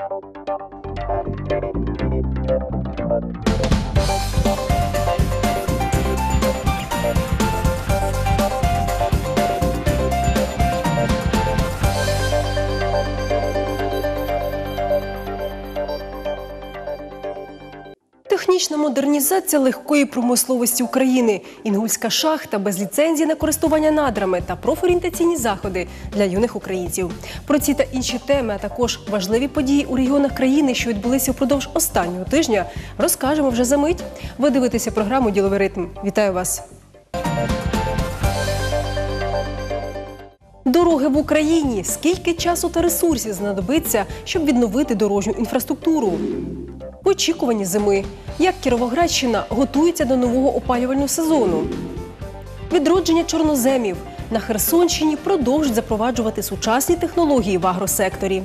Thank you. Технічна модернізація легкої промисловості України, інгульська шахта без ліцензії на користування надрами та профорієнтаційні заходи для юних українців. Про ці та інші теми, а також важливі події у регіонах країни, що відбулися впродовж останнього тижня, розкажемо вже за мить. Ви дивитеся програму Діловий ритм. Вітаю вас! Дороги в Україні. Скільки часу та ресурсів знадобиться, щоб відновити дорожню інфраструктуру? Очікувані зими. Як Кіровоградщина готується до нового опалювального сезону? Відродження чорноземів. На Херсонщині продовжують запроваджувати сучасні технології в агросекторі.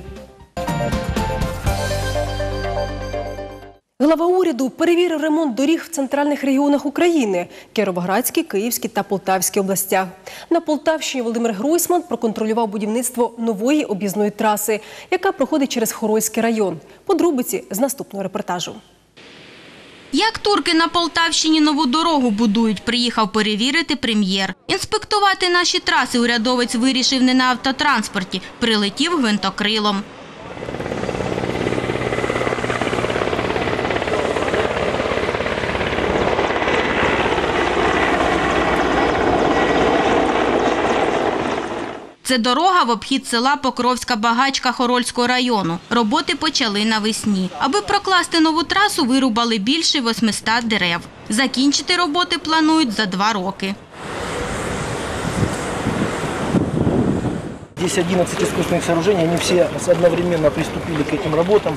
Глава уряду перевірив ремонт доріг в центральних регіонах України Кіровоградській, Київській та Полтавській областях. На Полтавщині Володимир Гройсман проконтролював будівництво нової об'їзної траси, яка проходить через Хорольський район. Подробиці з наступного репортажу. Як турки на Полтавщині нову дорогу будують, приїхав перевірити прем'єр. Інспектувати наші траси урядовець вирішив не на автотранспорті, прилетів гвинтокрилом. Це дорога в обхід села Покровська Багачка Хорольського району. Роботи почали навесні. Аби прокласти нову трасу, вирубали більше 800 дерев. Закінчити роботи планують за два роки. Здесь 11 искусственных сооружений, они все одновременно приступили к этим работам.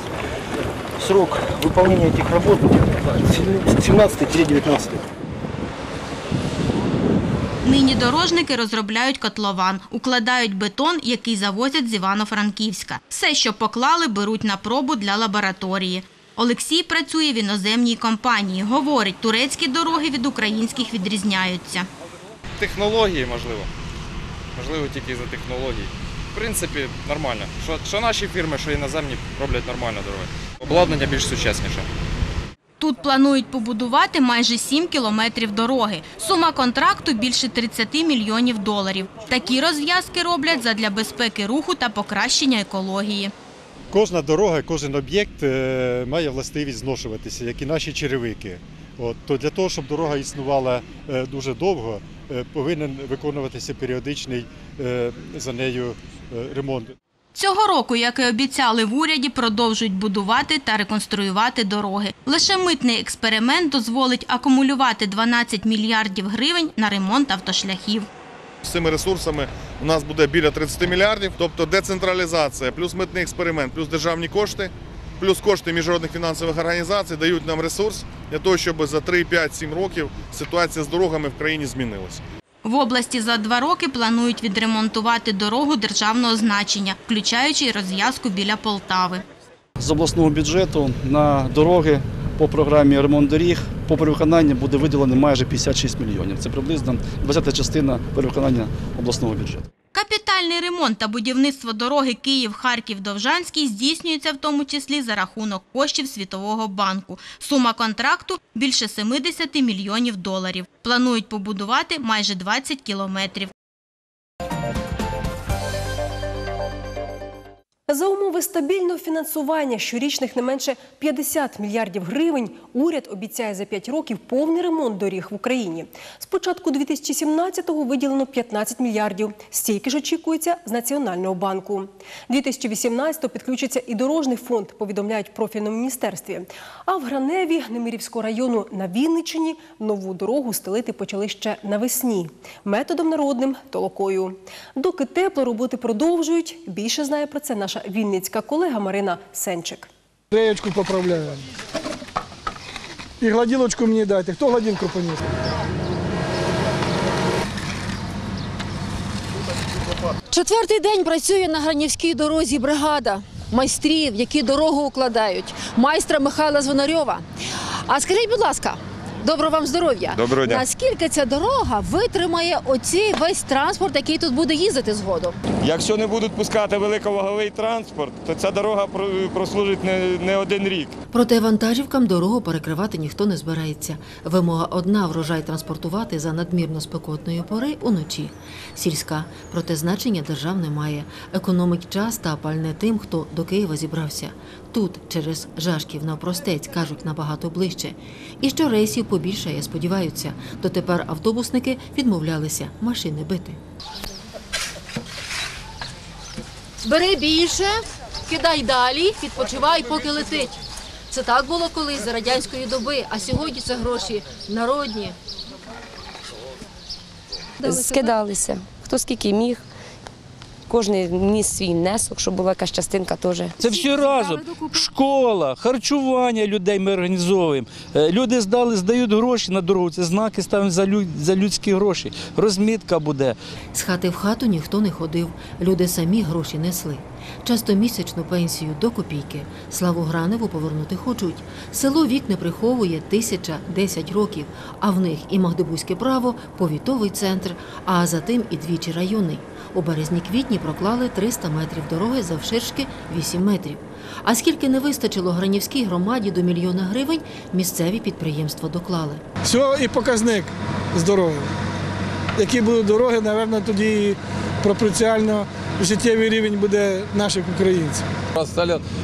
Срок выполнения этих работ 17-19. Нині дорожники розробляють котлован, укладають бетон, який завозять з Івано-Франківська. Все, що поклали, беруть на пробу для лабораторії. Олексій працює в іноземній компанії. Говорить, турецькі дороги від українських відрізняються. Технології, можливо. Можливо, тільки за технології. В принципі, нормально. Що, що наші фірми, що іноземні роблять нормально дороги. Обладнання більш сучасніше. Тут планують побудувати майже 7 кілометрів дороги. Сума контракту більше 30 мільйонів доларів. Такі розв'язки роблять задля безпеки руху та покращення екології. Кожна дорога, кожен об'єкт е, має властивість зношуватися, як і наші черевики. То для того, щоб дорога існувала е, дуже довго, е, повинен виконуватися періодичний за нею ремонт. Цього року, як і обіцяли в уряді, продовжують будувати та реконструювати дороги. Лише митний експеримент дозволить акумулювати 12 мільярдів гривень на ремонт автошляхів. З цими ресурсами у нас буде біля 30 мільярдів, тобто децентралізація, плюс митний експеримент, плюс державні кошти, плюс кошти міжнародних фінансових організацій дають нам ресурс для того, щоб за 3, 5, 7 років ситуація з дорогами в країні змінилася. В області за два роки планують відремонтувати дорогу державного значення, включаючи й розв'язку біля Полтави. з обласного бюджету на дороги по програмі ремонт доріг по перевиконанню буде виділено майже 56 мільйонів. Це приблизно 20 частина перевиконання обласного бюджету. Капітальний ремонт та будівництво дороги Київ-Харків-Довжанський здійснюється в тому числі за рахунок коштів Світового банку. Сума контракту – більше 70 мільйонів доларів. Планують побудувати майже 20 кілометрів. За умови стабільного фінансування щорічних не менше 50 мільярдів гривень уряд обіцяє за 5 років повний ремонт доріг в Україні. З початку 2017-го виділено 15 мільярдів. Стільки ж очікується з Національного банку. 2018-го підключиться і дорожній фонд, повідомляють профільному міністерстві. А в Граневі Немирівського району на Вінниччині нову дорогу стелити почали ще навесні. Методом народним – толокою. Доки тепло, роботи продовжують. Більше знає про це наша вінницька колега Марина Сенчик. Реєчку поправляю. І гладілочку мені дайте. Хто гладілку поніс? Четвертий день працює на Гранівській дорозі бригада майстрів, які дорогу укладають, майстра Михайла Звонарьова. А скажіть, будь ласка, Доброго вам здоров'я. Доброго дня. Наскільки ця дорога витримає оцей весь транспорт, який тут буде їздити згодом? Якщо не будуть пускати великоваговий транспорт, то ця дорога прослужить не, не один рік. Проте вантажівкам дорогу перекривати ніхто не збирається. Вимога одна врожай транспортувати за надмірно спекотної пори уночі. Сільська, проте значення держав немає. Економить час та пальне тим, хто до Києва зібрався. Тут через Жашків навпростець кажуть набагато ближче. І що рейсів побільшає, сподіваються. Дотепер автобусники відмовлялися машини бити. Бери більше, кидай далі, відпочивай, поки летить. Це так було колись за радянської доби, а сьогодні це гроші народні. Скидалися. Хто скільки міг. Кожен ніс свій внесок, щоб була якась частинка теж. Це все разом. Школа, харчування людей ми організовуємо. Е, Люди здали, здають гроші на дорогу. Це знаки ставимо за, лю- за людські гроші. Розмітка буде. З хати в хату ніхто не ходив. Люди самі гроші несли. Часто місячну пенсію до копійки. Славу Граневу повернути хочуть. Село вік не приховує тисяча десять років, а в них і Магдебузьке право, повітовий центр, а за тим і двічі районний. У березні-квітні проклали 300 метрів дороги завширшки 8 метрів. А скільки не вистачило Гранівській громаді до мільйона гривень, місцеві підприємства доклали. Все і показник здоров'я. Які будуть дороги, напевно, тоді пропорціально життєвий рівень буде наших українців.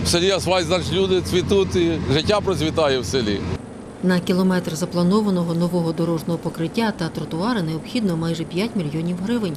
В селі асфальт, значить люди цвітуть, і життя процвітає в селі. На кілометр запланованого нового дорожнього покриття та тротуари необхідно майже 5 мільйонів гривень.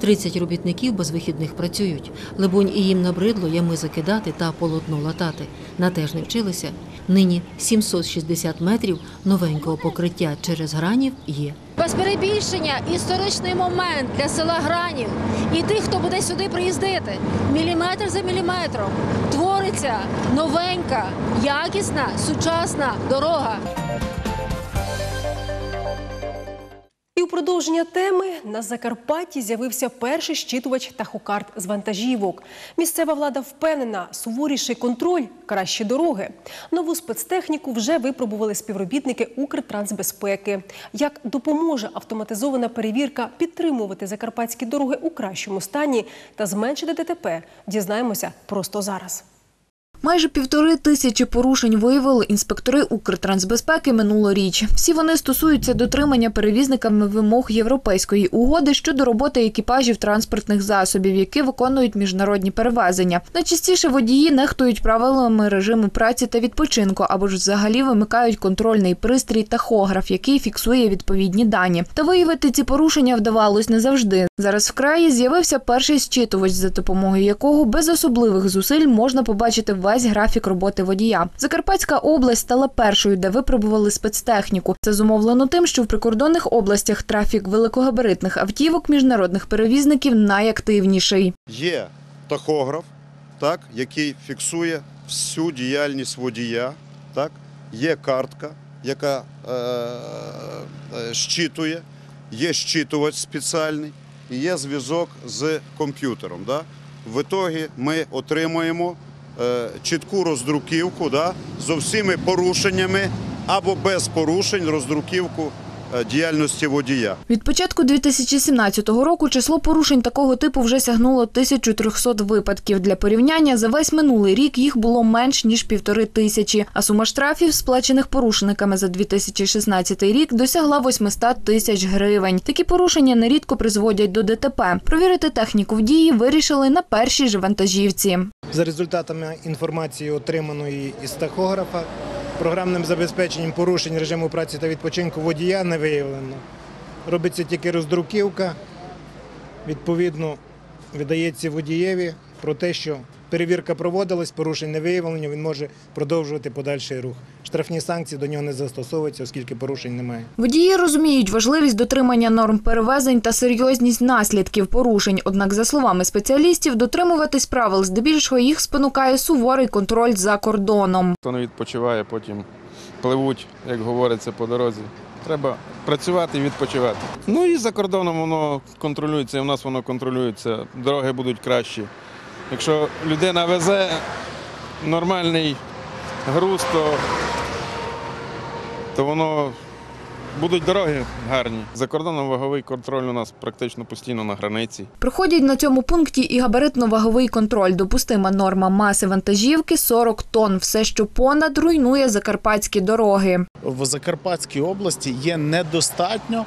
30 робітників без вихідних працюють. Либонь і їм набридло ями закидати та полотно латати. На те ж не вчилися. Нині 760 метрів новенького покриття через гранів є. Без перебільшення історичний момент для села Гранів і тих, хто буде сюди приїздити. Міліметр за міліметром твориться новенька, якісна, сучасна дорога. І у продовження теми на Закарпатті з'явився перший щитувач тахокарт з вантажівок. Місцева влада впевнена, суворіший контроль кращі дороги. Нову спецтехніку вже випробували співробітники Укртрансбезпеки. Як допоможе автоматизована перевірка підтримувати закарпатські дороги у кращому стані та зменшити ДТП, дізнаємося просто зараз. Майже півтори тисячі порушень виявили інспектори Укртрансбезпеки минулоріч. Всі вони стосуються дотримання перевізниками вимог Європейської угоди щодо роботи екіпажів транспортних засобів, які виконують міжнародні перевезення. Найчастіше водії нехтують правилами режиму праці та відпочинку або ж взагалі вимикають контрольний пристрій тахограф, який фіксує відповідні дані. Та виявити ці порушення вдавалось не завжди. Зараз в краї з'явився перший щитувач, за допомогою якого без особливих зусиль можна побачити весь графік роботи водія. Закарпатська область стала першою, де випробували спецтехніку. Це зумовлено тим, що в прикордонних областях трафік великогабаритних автівок міжнародних перевізників найактивніший. Є тахограф, так, який фіксує всю діяльність водія. Так, є картка, яка е, е, щитує, є щитувач спеціальний і є зв'язок з комп'ютером. Да. В ітогі ми отримуємо чітку роздруківку да, з всіми порушеннями або без порушень роздруківку е, діяльності водія. Від початку 2017 року число порушень такого типу вже сягнуло 1300 випадків. Для порівняння за весь минулий рік їх було менш ніж півтори тисячі. А сума штрафів, сплачених порушниками за 2016 рік, досягла 800 тисяч гривень. Такі порушення нерідко призводять до ДТП. Провірити техніку в дії вирішили на першій ж вантажівці. За результатами інформації, отриманої із тахографа, програмним забезпеченням порушень режиму праці та відпочинку водія не виявлено. Робиться тільки роздруківка, відповідно, видається водієві про те, що перевірка проводилась, порушень не виявлено, він може продовжувати подальший рух. Штрафні санкції до нього не застосовуються, оскільки порушень немає. Водії розуміють важливість дотримання норм перевезень та серйозність наслідків порушень. Однак, за словами спеціалістів, дотримуватись правил здебільшого їх спонукає суворий контроль за кордоном. Хто не відпочиває, потім пливуть, як говориться, по дорозі. Треба працювати і відпочивати. Ну і за кордоном воно контролюється, і в нас воно контролюється. Дороги будуть кращі. Якщо людина везе нормальний груз, то, то воно будуть дороги гарні. За кордоном ваговий контроль у нас практично постійно на границі. Проходять на цьому пункті і габаритно-ваговий контроль. Допустима норма маси вантажівки 40 тонн. Все, що понад, руйнує закарпатські дороги. в Закарпатській області є недостатньо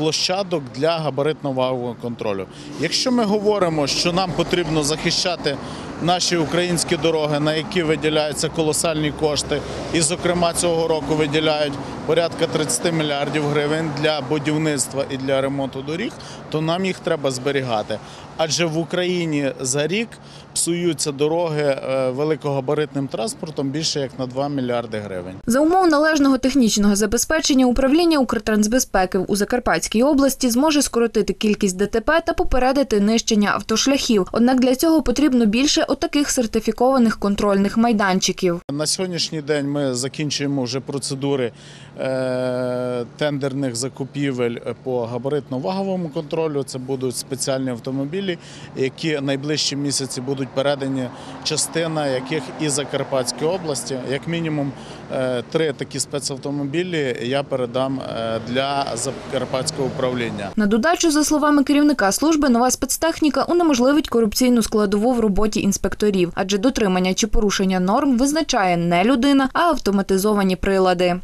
площадок для габаритно-вагового контролю. Якщо ми говоримо, що нам потрібно захищати наші українські дороги, на які виділяються колосальні кошти, і, зокрема, цього року виділяють порядка 30 мільярдів гривень для будівництва і для ремонту доріг, то нам їх треба зберігати. Адже в Україні за рік псуються дороги е, великогабаритним транспортом більше як на 2 мільярди гривень. За умов належного технічного забезпечення управління Укртрансбезпеки у Закарпатській області зможе скоротити кількість ДТП та попередити нищення автошляхів. Однак для цього потрібно більше отаких сертифікованих контрольних майданчиків. На сьогоднішній день ми закінчуємо вже процедури е, тендерних закупівель по габаритно-ваговому контролю. Це будуть спеціальні автомобілі, які найближчі місяці будуть передані, частина яких і Закарпатській області. Як мінімум е, три такі спецавтомобілі я передам е, для Закарпатського управління. На додачу, за словами керівника служби, нова спецтехніка унеможливить корупційну складову в роботі інспекторів, адже дотримання чи порушення норм визначає не людина, а автоматизовані прилади.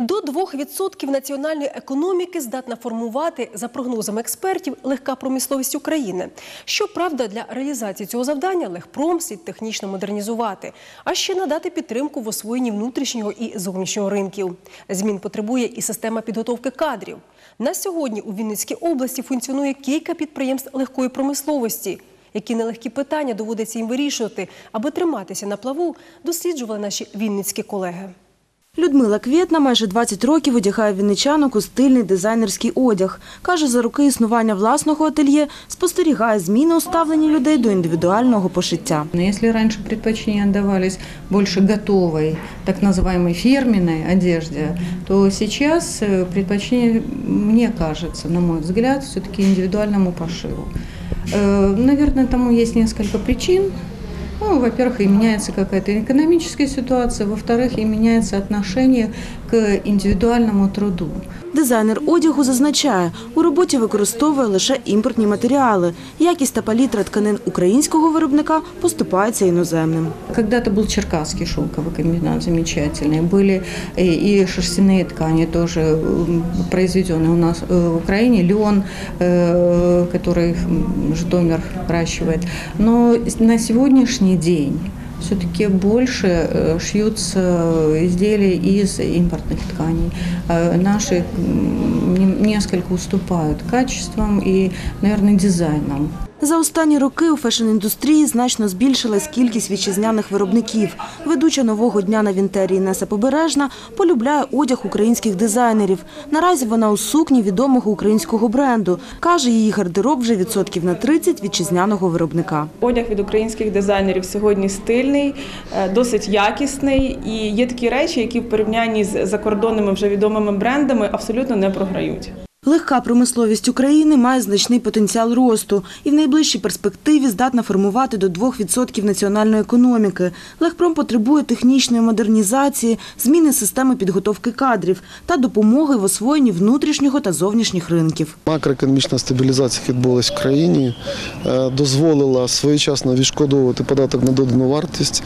До 2% національної економіки здатна формувати, за прогнозами експертів, легка промисловість України. Щоправда, для реалізації цього завдання легпром слід технічно модернізувати, а ще надати підтримку в освоєнні внутрішнього і зовнішнього ринків. Змін потребує і система підготовки кадрів. На сьогодні у Вінницькій області функціонує кілька підприємств легкої промисловості. Які нелегкі питання доводиться їм вирішувати, аби триматися на плаву, досліджували наші вінницькі колеги. Людмила Квєтна майже 20 років одягає вінничанок у стильний дизайнерський одяг. Каже, за роки існування власного ательє спостерігає зміни у ставленні людей до індивідуального пошиття. Но Если раньше предпочтения отдавались больше готовой, так называемой фирменной одежде, то сейчас э, предпочтение, мне кажется, на мой взгляд, все-таки индивидуальному пошиву. Э, Наверное, тому есть несколько причин. Ну, во-первых, и меняется какая-то экономическая ситуация, во-вторых, и меняется отношение к индивидуальному труду. Дизайнер одягу зазначає, у роботі використовує лише імпортні матеріали. Якість та палітра тканин українського виробника поступаються іноземним. Когда-то был черкасский шелковый комбинат замечательный. Были э, и шерстяные ткани тоже м, произведенные у нас э, в Украине. Лен, э, который м, Житомир выращивает. Но на сегодняшний день все-таки больше э, шьются изделия из импортных тканей. Э, Наши несколько уступают качеством и, наверное, дизайном. За останні роки у фешн-індустрії значно збільшилась кількість вітчизняних виробників. Ведуча нового дня на Вінтерії Неса Побережна полюбляє одяг українських дизайнерів. Наразі вона у сукні відомого українського бренду. Каже, її гардероб вже відсотків на 30 вітчизняного виробника. Одяг від українських дизайнерів сьогодні стильний, е, досить якісний, і є такі речі, які в порівнянні з закордонними вже відомими брендами абсолютно не програють. Легка промисловість України має значний потенціал росту і в найближчій перспективі здатна формувати до 2% національної економіки. Легпром потребує технічної модернізації, зміни системи підготовки кадрів та допомоги в освоєнні внутрішнього та зовнішніх ринків. Макроекономічна стабілізація відбулася в країні, е, дозволила своєчасно відшкодовувати податок на додану вартість.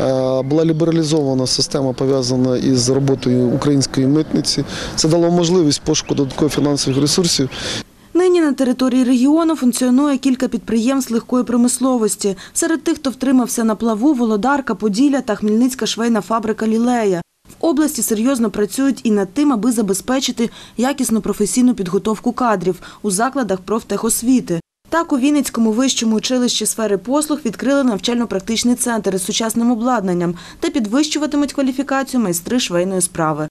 Е, Була лібералізована система пов'язана із роботою української митниці. Це дало можливість пошуку додаткових фінансових ресурсів Нині на території регіону функціонує кілька підприємств легкої промисловості. Серед тих, хто втримався на плаву, Володарка, Поділля та Хмельницька швейна фабрика Лілея. В області серйозно працюють і над тим, аби забезпечити якісну професійну підготовку кадрів у закладах профтехосвіти. Так, у Вінницькому вищому училищі сфери послуг відкрили навчально-практичний центр із сучасним обладнанням, де підвищуватимуть кваліфікацію майстри швейної справи.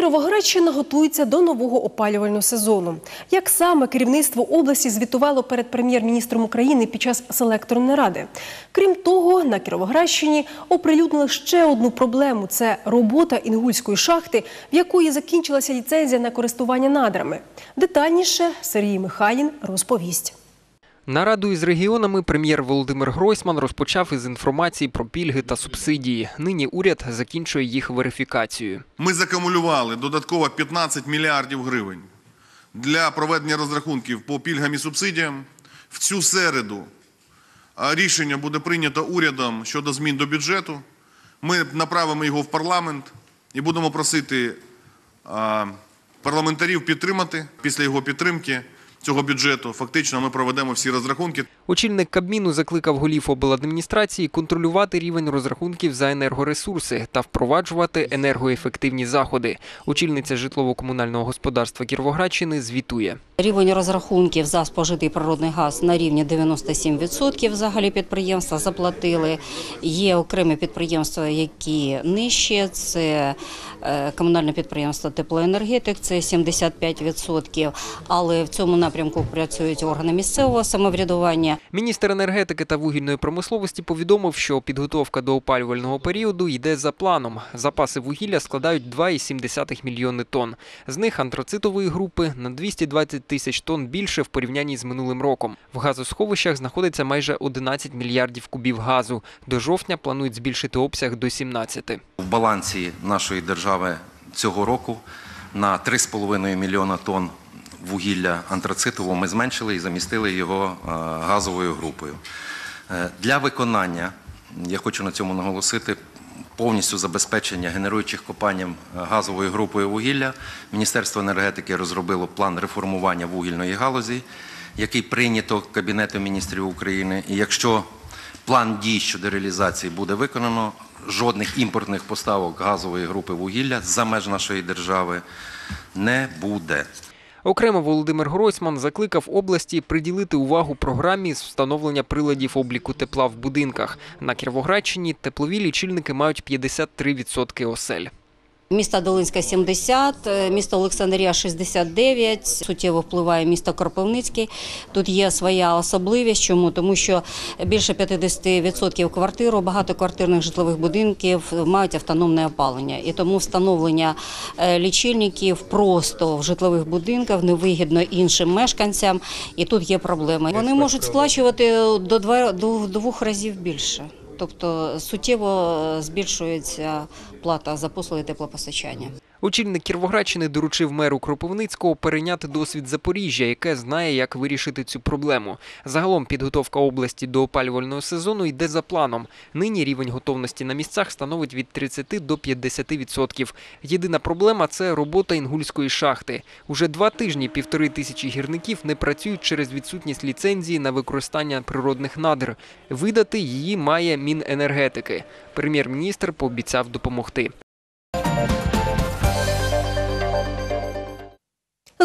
Кіровоградщина готується до нового опалювального сезону. Як саме керівництво області звітувало перед прем'єр-міністром України під час селекторної ради? Крім того, на Кіровоградщині оприлюднили ще одну проблему це робота інгульської шахти, в якої закінчилася ліцензія на користування надрами. Детальніше Сергій Михайлін розповість. Нараду із регіонами прем'єр Володимир Гройсман розпочав із інформації про пільги та субсидії. Нині уряд закінчує їх верифікацію. Ми закумулювали додатково 15 мільярдів гривень для проведення розрахунків по пільгам і субсидіям. В цю середу рішення буде прийнято урядом щодо змін до бюджету. Ми направимо його в парламент і будемо просити парламентарів підтримати. Після його підтримки цього бюджету фактично ми проведемо всі розрахунки. Очільник Кабміну закликав голів обладміністрації контролювати рівень розрахунків за енергоресурси та впроваджувати енергоефективні заходи. Очільниця житлово-комунального господарства Кіровоградщини звітує. Рівень розрахунків за спожитий природний газ на рівні 97% взагалі підприємства заплатили. Є окремі підприємства, які нижче. Це е, комунальне підприємство теплоенергетик, це 75%. Але в цьому напрямку працюють органи місцевого самоврядування. Міністр енергетики та вугільної промисловості повідомив, що підготовка до опалювального періоду йде за планом. Запаси вугілля складають 2,7 мільйони тонн. З них антрацитової групи на 220 тисяч тонн більше в порівнянні з минулим роком. В газосховищах знаходиться майже 11 мільярдів кубів газу. До жовтня планують збільшити обсяг до 17. В балансі нашої держави цього року на 3,5 мільйона тонн вугілля антрацитового ми зменшили і замістили його е, газовою групою. Е, Для виконання, я хочу на цьому наголосити, повністю забезпечення генеруючих копанням е, газовою групою вугілля, Міністерство енергетики розробило план реформування вугільної галузі, який прийнято Кабінетом міністрів України. І якщо план дій щодо реалізації буде виконано, жодних імпортних поставок газової групи вугілля за меж нашої держави не буде. Окремо Володимир Гройсман закликав області приділити увагу програмі з встановлення приладів обліку тепла в будинках. На Кіровоградщині теплові лічильники мають 53% осель. Місто Долинська 70, е, місто Олександрія 69, суттєво впливає місто Кропивницький. Тут є своя особливість. Чому? Тому що більше 50% квартир у багатоквартирних житлових будинків мають автономне опалення. І тому встановлення е, лічильників просто в житлових будинках невигідно іншим мешканцям. І тут є проблеми. Вони можуть сплачувати до двох разів більше. Тобто суттєво збільшується плата за послуги теплопостачання. Очільник Кіровоградщини доручив меру Кропивницького перейняти досвід Запоріжжя, яке знає, як вирішити цю проблему. Загалом підготовка області до опалювального сезону йде за планом. Нині рівень готовності на місцях становить від 30 до 50%. Єдина проблема це робота інгульської шахти. Уже два тижні півтори тисячі гірників не працюють через відсутність ліцензії на використання природних надр. Видати її має Міненергетики. Прем'єр-міністр пообіцяв допомогти.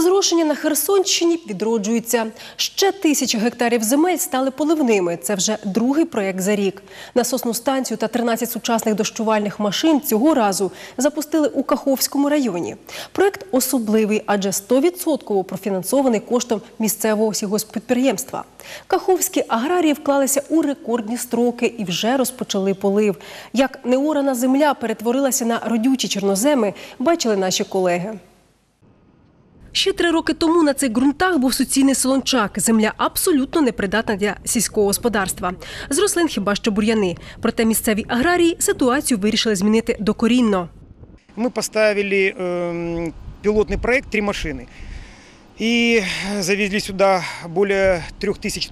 Зрошення на Херсонщині відроджується. Ще тисячі гектарів земель стали поливними. Це вже другий проєкт за рік. Насосну станцію та 13 сучасних дощувальних машин цього разу запустили у Каховському районі. Проєкт особливий, адже 100% профінансований коштом місцевого сільгоспідприємства. Каховські аграрії вклалися у рекордні строки і вже розпочали полив. Як неорана земля перетворилася на родючі чорноземи, бачили наші колеги. Ще три роки тому на цих ґрунтах був суцільний солончак. Земля абсолютно непридатна для сільського господарства. З рослин хіба що бур'яни. Проте місцеві аграрії ситуацію вирішили змінити докорінно. Мы поставили эм, пилотный проект «Три машины» и завезли сюда более 3000,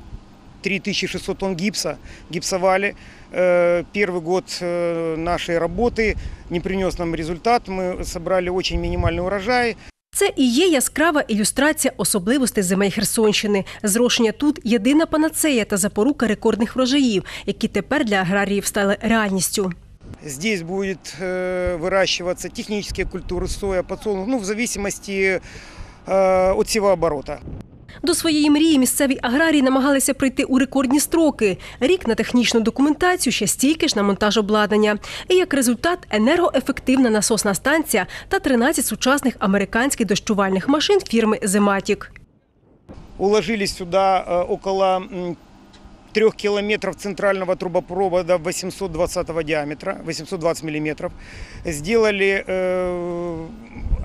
3600 тонн гипса, гипсовали. Э, Первый год э, нашей работы не принес нам результат, мы собрали очень минимальный урожай, Це і є яскрава ілюстрація особливостей земель Херсонщини. Зрошення тут єдина панацея та запорука рекордних врожаїв, які тепер для аграріїв стали реальністю. Здесь будет э, выращиваться технические культуры соя, подсолнух, ну, в зависимости э, от севооборота. До своєї мрії місцеві аграрії намагалися прийти у рекордні строки. Рік на технічну документацію, ще стільки ж на монтаж обладнання. І як результат енергоефективна насосна станція та 13 сучасних американських дощувальних машин фірми «Зематік». Уложились сюда э, около трех километров центрального трубопровода 820 диаметра, 820 миллиметров. Сделали э,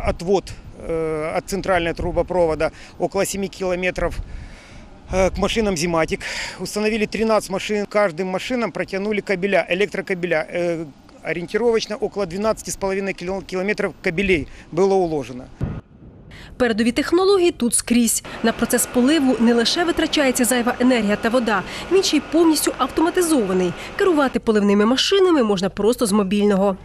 отвод э, от центрального трубопровода около 7 километров э, к машинам «Зиматик». Установили 13 машин. Каждым машинам протянули кабеля, электрокабеля. Э, Ориентировочно около 12,5 кило- километров кабелей было уложено. Передові технології тут скрізь. На процес поливу не лише витрачається зайва енергія та вода, він ще й повністю автоматизований. Керувати поливними машинами можна просто з мобільного.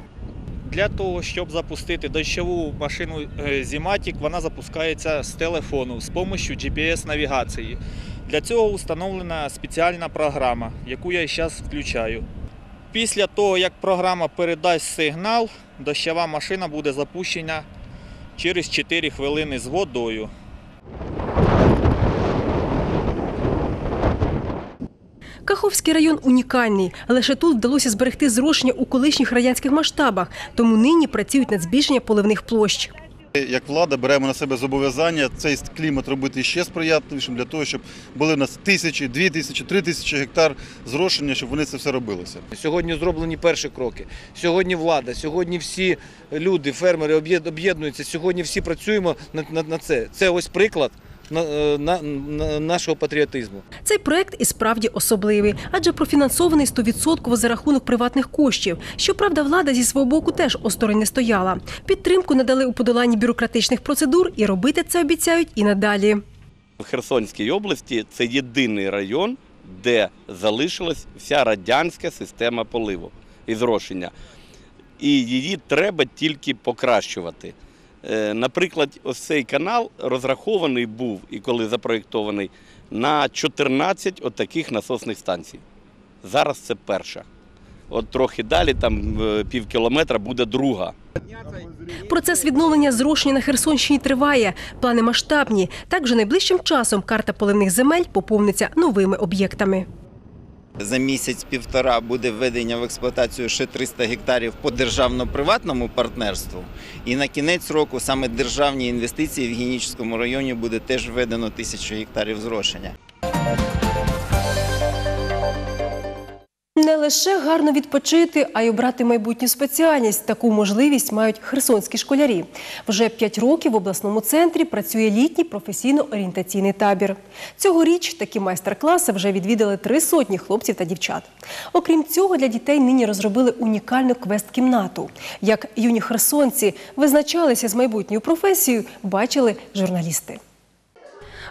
Для того, щоб запустити дощову машину е, Зіматік, вона запускається з телефону з допомогою GPS-навігації. Для цього встановлена спеціальна програма, яку я зараз включаю. Після того, як програма передасть сигнал, дощова машина буде запущена через 4 хвилини з водою. Каховський район унікальний. Лише тут вдалося зберегти зрошення у колишніх радянських масштабах, тому нині працюють над збільшенням поливних площ. Як влада беремо на себе зобов'язання цей клімат робити ще сприятливішим для того, щоб були в нас тисячі, дві тисячі, три тисячі гектар зрошення, щоб вони це все робилося. Сьогодні зроблені перші кроки. Сьогодні влада, сьогодні всі люди, фермери об'єд- об'єднуються. Сьогодні всі працюємо на, це. Це ось приклад нашого патріотизму. Цей проект і справді особливий, адже профінансований 100% за рахунок приватних коштів. Щоправда, влада зі свого боку теж осторонь не стояла. Підтримку надали у подоланні бюрократичних процедур і робити це обіцяють і надалі. В Херсонській області це єдиний район, де залишилась вся радянська система поливу і зрошення. І її треба тільки покращувати. Е, Наприклад, ось цей канал розрахований був і коли запроєктований на 14 отаких насосних станцій. Зараз це перша. От трохи далі, там е, пів кілометра, буде друга. Процес відновлення зрошення на Херсонщині триває. Плани масштабні. Так вже найближчим часом карта поливних земель поповниться новими об'єктами. За місяць-півтора буде введення в експлуатацію ще 300 гектарів по державно-приватному партнерству. І на кінець року саме державні інвестиції в Гінічському районі буде теж введено 1000 гектарів зрошення. Не лише гарно відпочити, а й обрати майбутню спеціальність. Таку можливість мають херсонські школярі. Вже п'ять років в обласному центрі працює літній професійно-орієнтаційний табір. Цьогоріч такі майстер-класи вже відвідали три сотні хлопців та дівчат. Окрім цього, для дітей нині розробили унікальну квест-кімнату. Як юні херсонці визначалися з майбутньою професією, бачили журналісти.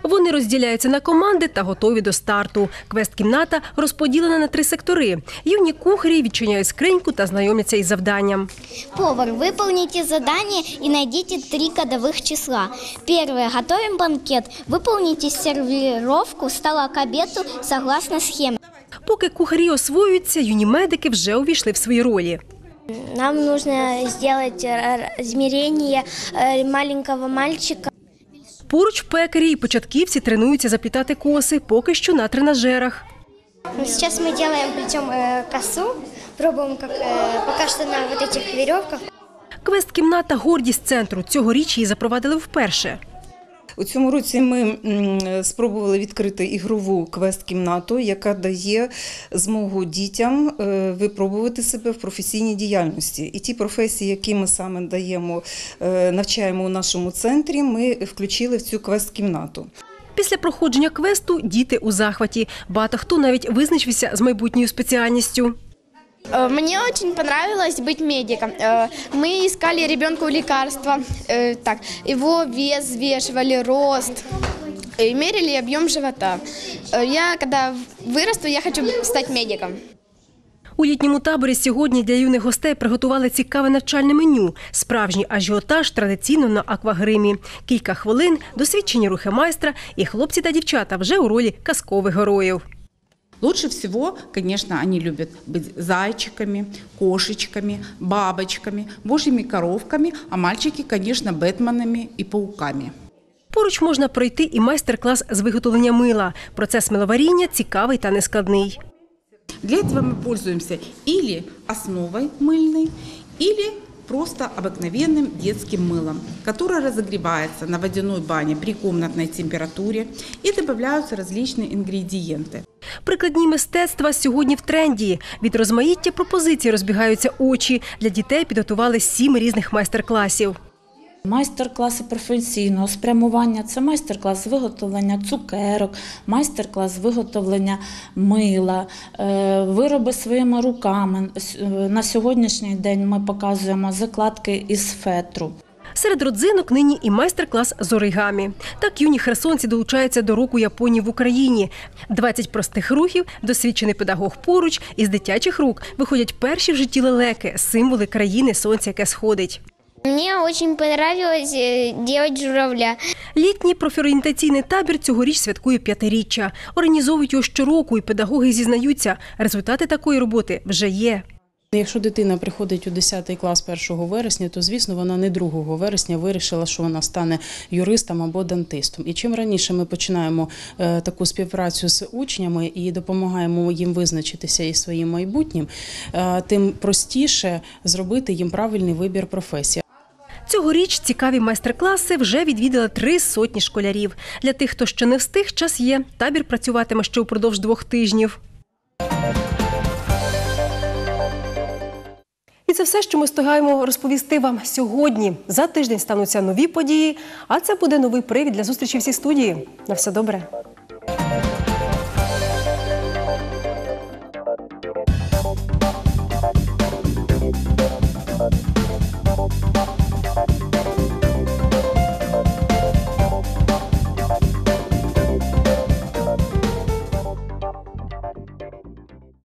Вони розділяються на команди та готові до старту. Квест-кімната розподілена на три сектори. Юні кухарі відчиняють скриньку та знайомляться із завданням. Повар, выполните задание и найдите три кодовых числа. Первое. Готовим банкет. Выполните сервировку стола к обеду согласно схеме. Поки кухарі освоюються, юні медики вже увійшли в свої ролі. Нам нужно сделать измерение э, маленького мальчика. Поруч пекарі і початківці тренуються заплітати коси, поки що на тренажерах. Сейчас мы делаем плетем э, косу, пробуем как э, пока что на вот этих веревках. Квест-кімната гордість центру. Цьогоріч її запровадили вперше. У цьому році ми спробували відкрити ігрову квест-кімнату, яка дає змогу дітям е, випробувати себе в професійній діяльності. І ті професії, які ми саме даємо, е, навчаємо у нашому центрі, ми включили в цю квест-кімнату. Після проходження квесту діти у захваті. Багато хто навіть визначився з майбутньою спеціальністю. Э, Мне очень понравилось быть медиком. Э, Мы искали ребенку лекарства, э, так, его вес взвешивали, рост, и мерили объем живота. Э, Я, когда вырасту, я хочу стать медиком. У літньому таборі сьогодні для юних гостей приготували цікаве навчальне меню. Справжній ажіотаж традиційно на аквагримі. Кілька хвилин, досвідчені рухи майстра, і хлопці та дівчата вже у ролі казкових героїв. Лучше всего, конечно, они любят быть зайчиками, кошечками, бабочками, божьими коровками, а мальчики, конечно, бэтменами и пауками. Поруч можна пройти і майстер-клас з виготовлення мила. Процес миловаріння цікавий та нескладний. Для этого мы пользуемся или основой мыльной, или просто обыкновенным детским мылом, которое разогревается на водяной бане при комнатной температуре и добавляются различные ингредиенты. Прикладні мистецтва сьогодні в тренді. Від розмаїття пропозицій розбігаються очі. Для дітей підготували сім різних майстер-класів. Майстер-класи професійного спрямування це майстер-клас виготовлення цукерок, майстер-клас виготовлення мила, е, вироби своїми руками. Е, На сьогоднішній день ми показуємо закладки із фетру. Серед родзинок нині і майстер-клас з оригамі. Так юні херсонці долучаються до року Японії в Україні. 20 простих рухів, досвідчений педагог поруч, із дитячих рук виходять перші в житті лелеки, символи країни сонця, яке сходить. Мне очень понравилось э, делать журавля. Літній профорієнтаційний табір цьогоріч святкує п'ятиріччя. Організовують його щороку, і педагоги зізнаються, результати такої роботи вже є. Якщо дитина приходить у 10 клас 1 вересня, то звісно вона не 2 вересня вирішила, що вона стане юристом або дантистом. І чим раніше ми починаємо е, таку співпрацю з учнями і допомагаємо їм визначитися із своїм майбутнім, е, тим простіше зробити їм правильний вибір професії. Цьогоріч цікаві майстер-класи вже відвідали три сотні школярів. Для тих, хто ще не встиг, час є. Табір працюватиме ще упродовж двох тижнів. І це все, що ми встигаємо розповісти вам сьогодні. За тиждень стануться нові події, а це буде новий привід для зустрічі всій студії. На все добре.